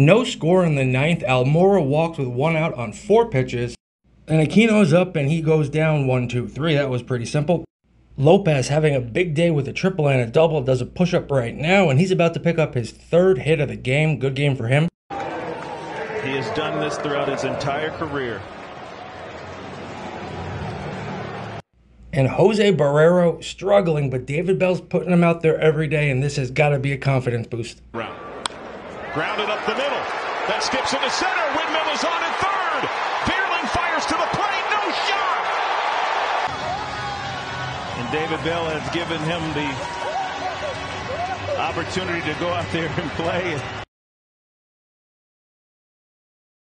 No score in the ninth. Almora walks with one out on four pitches. And Aquino's up and he goes down one, two, three. That was pretty simple. Lopez having a big day with a triple and a double, does a push up right now, and he's about to pick up his third hit of the game. Good game for him. He has done this throughout his entire career. And Jose Barrero struggling, but David Bell's putting him out there every day, and this has got to be a confidence boost. Round. Grounded up the middle. That skips into center. Windmill is on at third. Vierling fires to the plate. No shot. And David Bell has given him the opportunity to go out there and play.